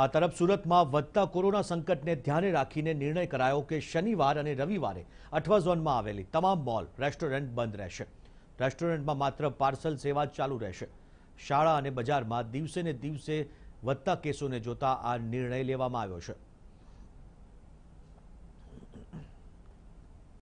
આ તરફ સુરતમાં વધતા કોરોના સંકટને ધ્યાને રાખીને નિર્ણય કરાયો કે શનિવાર અને રવિવારે અઠવા ઝોનમાં આવેલી તમામ મોલ, રેસ્ટોરન્ટ બંધ રહેશે. રેસ્ટોરન્ટમાં માત્ર પાર્સલ સેવા ચાલુ રહેશે. શાળા અને બજારમાં દિવસે ને દિવસે વધતા કેસોને જોતા આ નિર્ણય લેવામાં આવ્યો છે.